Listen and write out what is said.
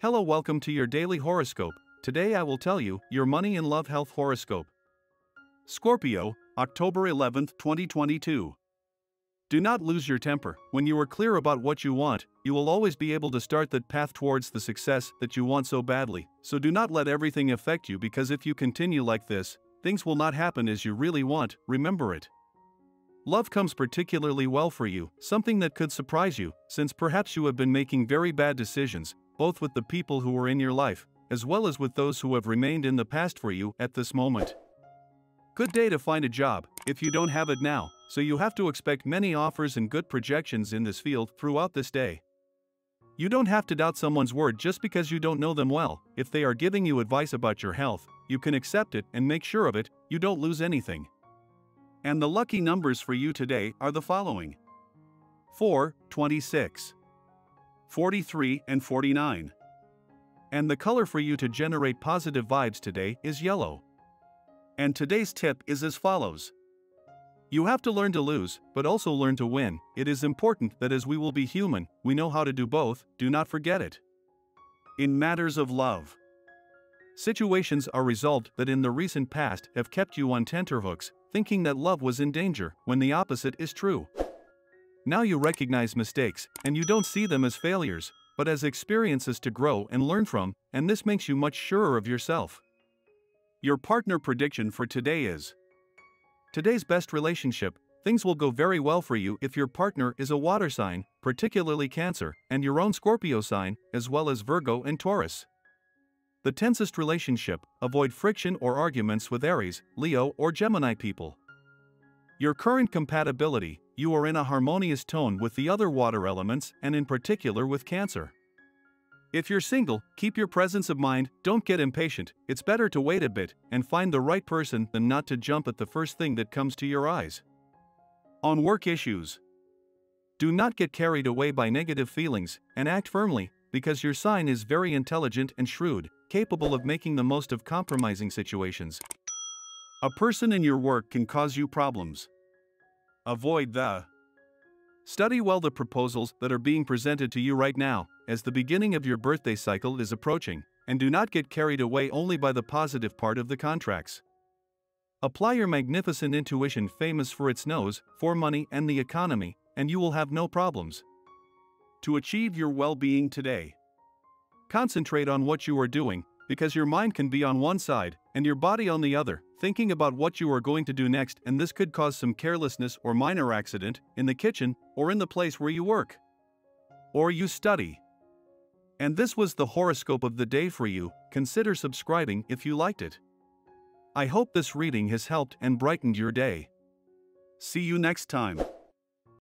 Hello, welcome to your daily horoscope. Today I will tell you your money and love health horoscope. Scorpio, October 11th, 2022. Do not lose your temper. When you are clear about what you want, you will always be able to start that path towards the success that you want so badly. So do not let everything affect you because if you continue like this, things will not happen as you really want, remember it. Love comes particularly well for you, something that could surprise you, since perhaps you have been making very bad decisions, both with the people who are in your life, as well as with those who have remained in the past for you at this moment. Good day to find a job, if you don't have it now, so you have to expect many offers and good projections in this field throughout this day. You don't have to doubt someone's word just because you don't know them well, if they are giving you advice about your health, you can accept it and make sure of it, you don't lose anything. And the lucky numbers for you today are the following 4, 26, 43, and 49. And the color for you to generate positive vibes today is yellow. And today's tip is as follows You have to learn to lose, but also learn to win. It is important that as we will be human, we know how to do both, do not forget it. In matters of love, situations are resolved that in the recent past have kept you on tenterhooks, thinking that love was in danger when the opposite is true. Now you recognize mistakes, and you don't see them as failures, but as experiences to grow and learn from, and this makes you much surer of yourself. Your partner prediction for today is Today's best relationship, things will go very well for you if your partner is a water sign, particularly Cancer, and your own Scorpio sign, as well as Virgo and Taurus. The tensest relationship, avoid friction or arguments with Aries, Leo, or Gemini people. Your current compatibility, you are in a harmonious tone with the other water elements and in particular with Cancer. If you're single, keep your presence of mind, don't get impatient, it's better to wait a bit and find the right person than not to jump at the first thing that comes to your eyes. On work issues, do not get carried away by negative feelings and act firmly, because your sign is very intelligent and shrewd, capable of making the most of compromising situations. A person in your work can cause you problems. Avoid the Study well the proposals that are being presented to you right now, as the beginning of your birthday cycle is approaching, and do not get carried away only by the positive part of the contracts. Apply your magnificent intuition, famous for its nose, for money and the economy, and you will have no problems. To achieve your well being today, concentrate on what you are doing, because your mind can be on one side and your body on the other, thinking about what you are going to do next, and this could cause some carelessness or minor accident in the kitchen or in the place where you work or you study. And this was the horoscope of the day for you. Consider subscribing if you liked it. I hope this reading has helped and brightened your day. See you next time.